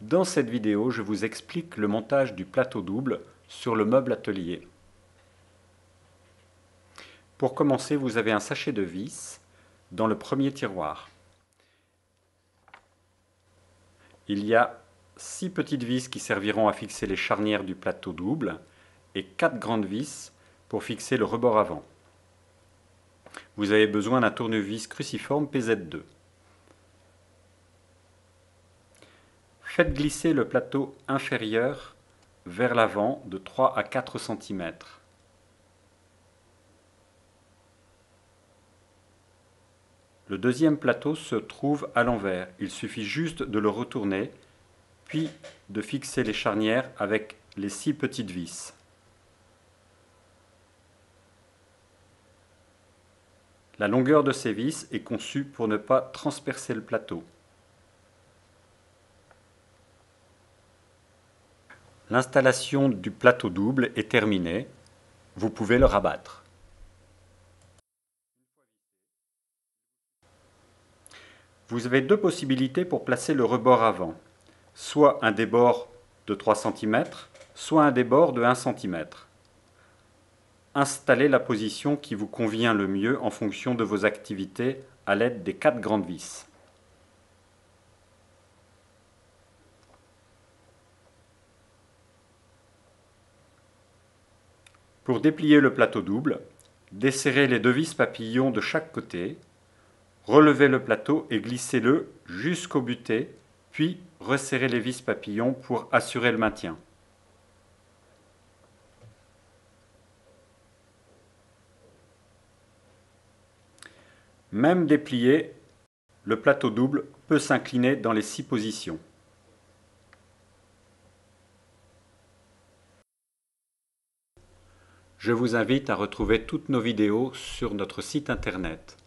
Dans cette vidéo, je vous explique le montage du plateau double sur le meuble atelier. Pour commencer, vous avez un sachet de vis dans le premier tiroir. Il y a six petites vis qui serviront à fixer les charnières du plateau double et quatre grandes vis pour fixer le rebord avant. Vous avez besoin d'un tournevis cruciforme PZ2. Faites glisser le plateau inférieur vers l'avant de 3 à 4 cm. Le deuxième plateau se trouve à l'envers. Il suffit juste de le retourner, puis de fixer les charnières avec les six petites vis. La longueur de ces vis est conçue pour ne pas transpercer le plateau. L'installation du plateau double est terminée. Vous pouvez le rabattre. Vous avez deux possibilités pour placer le rebord avant. Soit un débord de 3 cm, soit un débord de 1 cm. Installez la position qui vous convient le mieux en fonction de vos activités à l'aide des quatre grandes vis. Pour déplier le plateau double, desserrez les deux vis papillons de chaque côté, relevez le plateau et glissez-le jusqu'au buté, puis resserrez les vis papillons pour assurer le maintien. Même déplié, le plateau double peut s'incliner dans les six positions. Je vous invite à retrouver toutes nos vidéos sur notre site internet.